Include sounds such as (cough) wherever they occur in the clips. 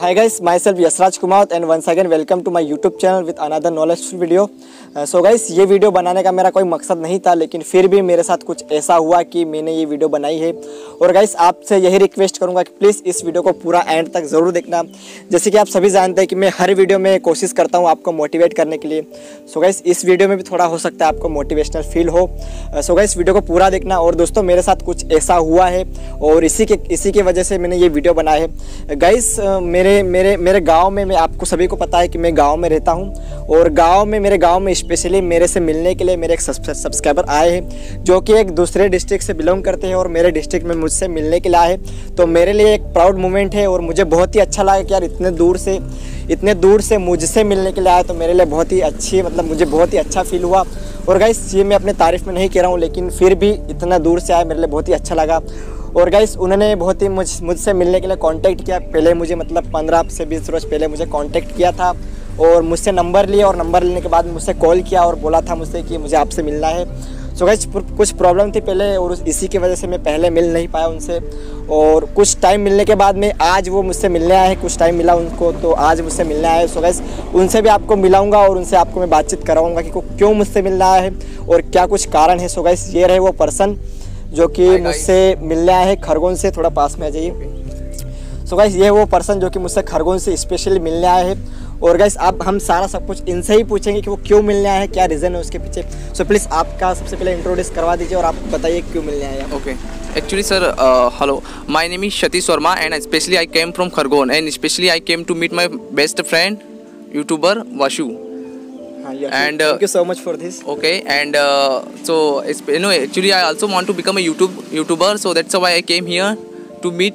Hi guys, myself Yasraj Kumar and once again welcome to my YouTube channel with another knowledge video. So uh, guys ये video बनाने का मेरा कोई मकसद नहीं था लेकिन फिर भी मेरे साथ कुछ ऐसा हुआ कि मैंने ये वीडियो बनाई है। और गाइस आपसे यही रिक्वेस्ट करूँगा कि प्लीज़ इस वीडियो को पूरा एंड तक ज़रूर देखना। जैसे कि आप सभी जानते हैं कि मैं हर वीडियो में कोशिश करता हूँ आपको मोटिवेट करने के लिए। सो so गाइस इस वीडियो में भी थोड़ा हो सकता है आपको मोटिवेशनल फील हो। सो uh, गाइस वीडियो को पूरा देखना। और दोस्तों मेरे साथ कुछ ऐसा हुआ है और इसी के इसी की वजह से मैंने ये वीडियो बनाया है। गाइस uh, मेरे मेरे मेरे गाँव में मैं, आपको सभी को पता है कि मैं गाँव में रहता हूँ और गाँव में, मेरे गाँव में स्पेशली मेरे से मिलने के लिए मेरे एक सब्सक्राइबर आए हैं, जो कि एक दूसरे डिस्ट्रिक्ट से बिलोंग करते हैं और मेरे डिस्ट्रिक्ट में मुझसे मिलने के लिए आए तो मेरे लिए एक प्राउड मोमेंट है और मुझे बहुत ही अच्छा लगा कि यार इतने दूर से, इतने दूर से मुझसे मिलने के लिए आए तो मेरे लिए बहुत ही अच्छी मतलब मुझे बहुत ही अच्छा फील हुआ। और गाइस ये मैं अपने तारीफ़ में नहीं कह रहा हूँ, लेकिन फिर भी इतना दूर से आए, मेरे लिए बहुत ही अच्छा लगा। और गाइस उन्होंने बहुत ही मुझ, मुझसे मिलने के लिए कांटेक्ट किया। पहले मुझे मतलब पंद्रह से बीस रोज़ पहले मुझे कांटेक्ट किया था और मुझसे नंबर लिया और नंबर लेने के बाद मुझसे कॉल किया और बोला था मुझसे कि मुझे आपसे मिलना है। सो गैस कुछ प्रॉब्लम थी पहले और इसी की वजह से मैं पहले मिल नहीं पाया उनसे। और कुछ टाइम मिलने के बाद में आज वो मुझसे मिलने आए हैं, कुछ टाइम मिला उनको तो आज मुझसे मिलने आए सो गैस उनसे भी आपको मिलाऊँगा और उनसे आपको मैं बातचीत कराऊँगा कि क्यों मुझसे मिलना है और क्या कुछ कारण है। सो गैस ये रहे वो पर्सन जो कि मुझसे मिलने आए हैं खरगोन से थोड़ा पास में आ जाइए। सो गैस ये वो पर्सन जो कि मुझसे खरगोन से स्पेशली मिलने आए हैं। और गैस अब हम सारा सब कुछ इनसे ही पूछेंगे कि वो क्यों मिलने आए हैं क्या रीज़न है उसके पीछे। सो प्लीज़ आपका सबसे पहले इंट्रोड्यूस करवा दीजिए और आप बताइए क्यों मिलने आए हैं। Okay Actually, sir, uh, hello. My name is Shati Swarma, and especially I came from Khargon, and especially I came to meet my best friend, YouTuber Vashu. Yeah, and uh, thank you so much for this. Okay, and uh, so you know, actually, I also want to become a YouTube YouTuber, so that's why I came here to meet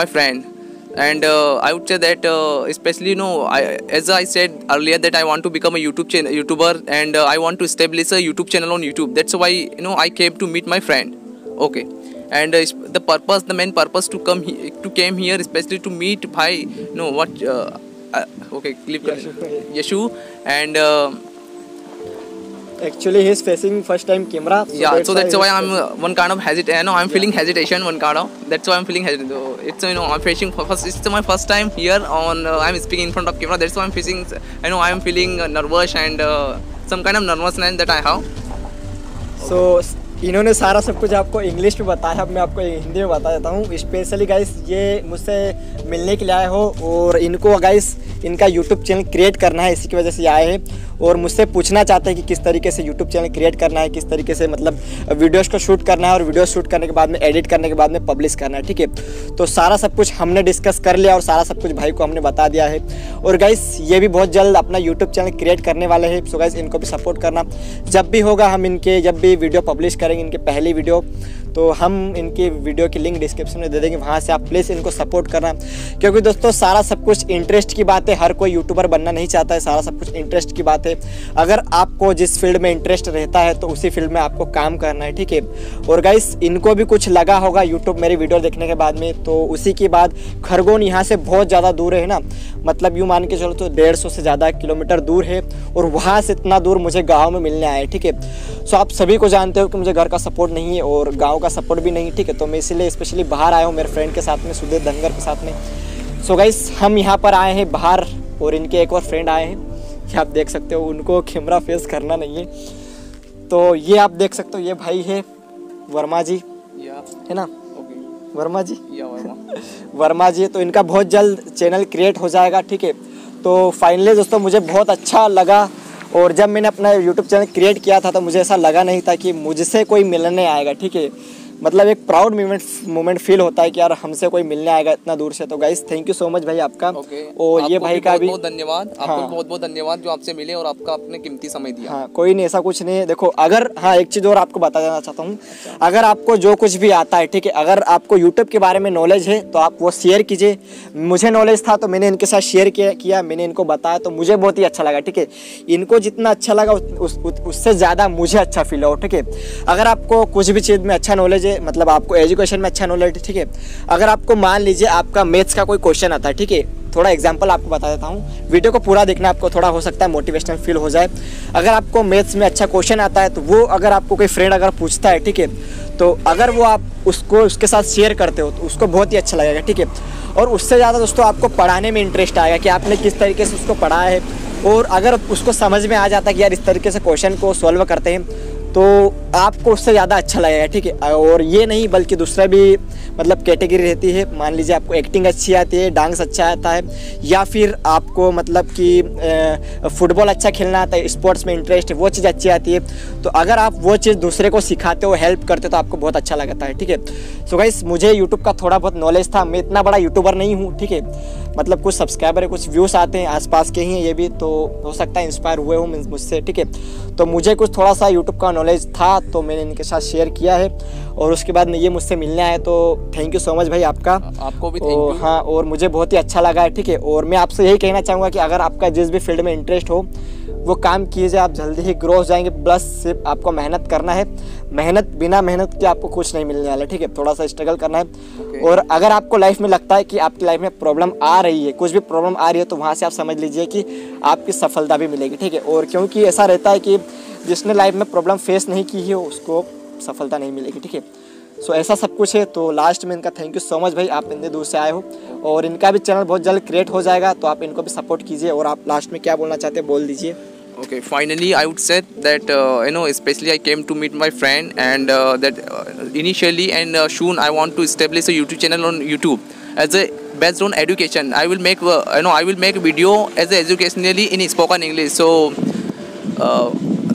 my friend. and uh, I would say that uh, especially you know I, as I said earlier that I want to become a YouTube channel YouTuber and uh, I want to establish a YouTube channel on YouTube. That's why you know I came to meet my friend. Okay. And uh, the purpose the main purpose to come he, to came here especially to meet bhai you know what uh, uh, okay clip Yashu, Yashu and actually he's facing first time camera so yeah that's so that's why, why i'm uh, one kind of hesitation you know i'm yeah. feeling hesitation one kind of. That's why i'm feeling hesitation it's you know i'm facing first it's my first time here on uh, i'm speaking in front of camera. That's why i'm facing i know i'm feeling uh, nervous and uh, some kind of nervousness that i have. So इन्होंने सारा सब कुछ आपको English में बताया, अब मैं आपको हिंदी में बता देता हूँ। स्पेशली गाइस ये मुझसे मिलने के लिए आए हो और इनको गाइस इनका यूट्यूब चैनल क्रिएट करना है, इसी की वजह से आए हैं। और मुझसे पूछना चाहते हैं कि किस तरीके से यूट्यूब चैनल क्रिएट करना है, किस तरीके से मतलब वीडियोज़ को शूट करना है और वीडियो शूट करने के बाद में एडिट करने के बाद में पब्लिश करना है, ठीक है? तो सारा सब कुछ हमने डिस्कस कर लिया और सारा सब कुछ भाई को हमने बता दिया है। और गाइस ये भी बहुत जल्द अपना यूट्यूब चैनल क्रिएट करने वाले हैं सो गाइस इनको भी सपोर्ट करना। जब भी होगा हम इनके, जब भी वीडियो पब्लिश करेंगे इनके पहली वीडियो। तो हम इनकी वीडियो की लिंक डिस्क्रिप्शन में दे देंगे, वहाँ से आप प्लीज़ इनको सपोर्ट करना। क्योंकि दोस्तों, सारा सब कुछ इंटरेस्ट की बात है हर कोई यूट्यूबर बनना नहीं चाहता है, सारा सब कुछ इंटरेस्ट की बात है। अगर आपको जिस फ़ील्ड में इंटरेस्ट रहता है तो उसी फ़ील्ड में आपको काम करना है, ठीक है? और गाइस इनको भी कुछ लगा होगा यूट्यूब मेरी वीडियो देखने के बाद में तो उसी के बाद खरगोन यहाँ से बहुत ज़्यादा दूर है ना? मतलब यूँ मान के चलो तो डेढ़ सौ से ज़्यादा किलोमीटर दूर है, और वहाँ से इतना दूर मुझे गाँव में मिलने आए, ठीक है? सो आप सभी को जानते हो कि मुझे घर का सपोर्ट नहीं है, और गाँव का सपोर्ट भी नहीं ठीक है? तो मैं इसीलिए स्पेशली बाहर आया हूँ मेरे फ्रेंड के साथ में सुधीर धनगर के साथ में। सो so गाइस हम यहाँ पर आए हैं बाहर और इनके एक और फ्रेंड आए हैं। ये आप देख सकते हो उनको कैमरा फेस करना नहीं है। तो ये आप देख सकते हो ये भाई है वर्मा जी। है ना? वर्मा जी। वर्मा। (laughs) वर्मा जी तो इनका बहुत जल्द चैनल क्रिएट हो जाएगा ठीक है? तो फाइनली दोस्तों मुझे बहुत अच्छा लगा और जब मैंने अपना यूट्यूब चैनल क्रिएट किया था तो मुझे ऐसा लगा नहीं था कि मुझसे कोई मिलने आएगा, ठीक है? मतलब एक प्राउड मोमेंट मोमेंट फील होता है कि यार हमसे कोई मिलने आएगा इतना दूर से। तो guys thank you so much भाई आपका। Okay. और ये भाई का भी बहुत धन्यवाद। हाँ। आपको बहुत बहुत धन्यवाद जो आपसे मिले और आपका अपने कीमती समय दिया। हाँ कोई नहीं ऐसा कुछ नहीं। देखो अगर हाँ एक चीज़ और आपको बता देना चाहता हूँ। अच्छा। अगर आपको जो कुछ भी आता है ठीक है अगर आपको यूट्यूब के बारे में नॉलेज है तो आप वो शेयर कीजिए। मुझे नॉलेज था तो मैंने इनके साथ शेयर किया मैंने इनको बताया तो मुझे बहुत ही अच्छा लगा ठीक है। इनको जितना अच्छा लगा उससे ज़्यादा मुझे अच्छा फील हो ठीक है। अगर आपको कुछ भी चीज़ में अच्छा नॉलेज लीजिए मतलब आपको एजुकेशन में अच्छा नॉलेज ठीक है? अगर आपको मान लीजिए आपका मैथ्स का कोई क्वेश्चन आता है, ठीक है? थोड़ा एग्ज़ाम्पल आपको बता देता हूँ। वीडियो को पूरा देखना आपको थोड़ा हो सकता है मोटिवेशनल फील हो जाए। अगर आपको मैथ्स में अच्छा क्वेश्चन आता है तो वो अगर आपको कोई फ्रेंड अगर पूछता है, ठीक है? तो अगर वो आप उसको, उसके साथ शेयर करते हो तो उसको बहुत ही अच्छा लगेगा, ठीक है? और उससे ज़्यादा दोस्तों आपको पढ़ाने में इंटरेस्ट आएगा कि आपने किस तरीके से उसको पढ़ाया है। और अगर उसको समझ में आ जाता है कि यार इस तरीके से क्वेश्चन को सॉल्व करते हैं तो आपको उससे ज़्यादा अच्छा लगेगा, ठीक है? और ये नहीं, बल्कि दूसरा भी मतलब कैटेगरी रहती है। मान लीजिए आपको एक्टिंग अच्छी आती है डांस अच्छा आता है, या फिर आपको मतलब कि फुटबॉल अच्छा खेलना आता है स्पोर्ट्स में इंटरेस्ट है, वो चीज़ अच्छी आती है। तो अगर आप वो चीज़ दूसरे को सिखाते हो हेल्प करते हो तो आपको बहुत अच्छा लगता है, ठीक है? सो गाइस मुझे यूट्यूब का थोड़ा बहुत नॉलेज था। मैं इतना बड़ा यूट्यूबर नहीं हूँ, ठीक है? मतलब कुछ सब्सक्राइबर है कुछ व्यूज़ आते हैं, आसपास के ही हैं ये भी तो हो सकता है इंस्पायर हुए हूँ मुझसे, ठीक है? तो मुझे कुछ थोड़ा सा यूट्यूब का नॉलेज था तो मैंने इनके साथ शेयर किया है और उसके बाद में ये मुझसे मिलने आए तो थैंक यू सो मच भाई आपका। आपको भी थैंक यू हाँ और मुझे बहुत ही अच्छा लगा है ठीक है? और मैं आपसे यही कहना चाहूँगा कि अगर आपका जिस भी फ़ील्ड में इंटरेस्ट हो वो काम कीजिए आप जल्दी ही ग्रो हो जाएँगे प्लस सिर्फ़ आपको मेहनत करना है। मेहनत बिना मेहनत के आपको कुछ नहीं मिलने वाला ठीक है? थोड़ा सा स्ट्रगल करना है। Okay. और अगर आपको लाइफ में लगता है कि आपकी लाइफ में प्रॉब्लम आ रही है कुछ भी प्रॉब्लम आ रही है तो वहाँ से आप समझ लीजिए कि आपकी सफलता भी मिलेगी ठीक है? और क्योंकि ऐसा रहता है कि जिसने लाइफ में प्रॉब्लम फेस नहीं की है, उसको सफलता नहीं मिलेगी, ठीक है? सो ऐसा सब कुछ है तो लास्ट में इनका थैंक यू सो मच भाई, आप इतने दूर से आए हो। और इनका भी चैनल बहुत जल्द क्रिएट हो जाएगा तो आप इनको भी सपोर्ट कीजिए और आप लास्ट में क्या बोलना चाहते हैं, बोल दीजिए। Okay finally I would set that you know specially I came to meet my friend and that initially and soon I want to establish YouTube channel on YouTube as a based on education I will make you know I will make video as a educationally in spoken English so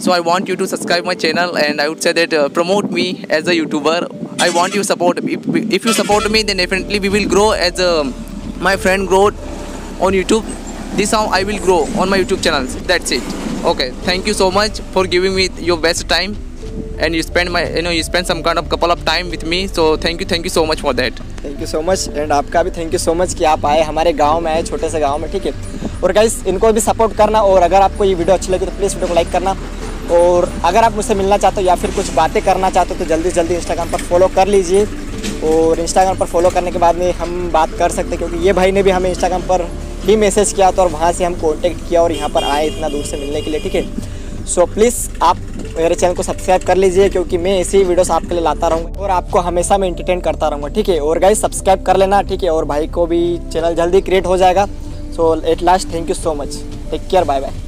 so i want you to subscribe my channel and i would say that uh, promote me as a youtuber i want you support if, if you support me then definitely we will grow as a, my friend grow on youtube this how i will grow on my youtube channels that's it okay thank you so much for giving me your best time and you spend my you know you spend some kind of couple of time with me so thank you thank you so much for that thank you so much and आपका भी thank you so much कि आप आए हमारे गांव में आए छोटे से गांव में ठीक है और गाइस इनको भी सपोर्ट करना और अगर आपको ये वीडियो अच्छी लगी तो प्लीज़ वीडियो को लाइक करना और अगर आप मुझसे मिलना चाहते हो या फिर कुछ बातें करना चाहते हो तो जल्दी जल्दी इंस्टाग्राम पर फॉलो कर लीजिए। और इंस्टाग्राम पर फॉलो करने के बाद में हम बात कर सकते हैं, क्योंकि ये भाई ने भी हमें इंस्टाग्राम पर ही मैसेज किया था और वहाँ से हम कॉन्टेक्ट किया और यहाँ पर आए इतना दूर से मिलने के लिए, ठीक है? सो प्लीज़ आप मेरे चैनल को सब्सक्राइब कर लीजिए, क्योंकि मैं ऐसी वीडियोस आपके लिए लाता रहूँगा और आपको हमेशा मैं इंटरटेन करता रहूँगा, ठीक है? और गाइज़ सब्सक्राइब कर लेना, ठीक है? और भाई को भी चैनल जल्दी क्रिएट हो जाएगा। So at last thank you so much take care bye bye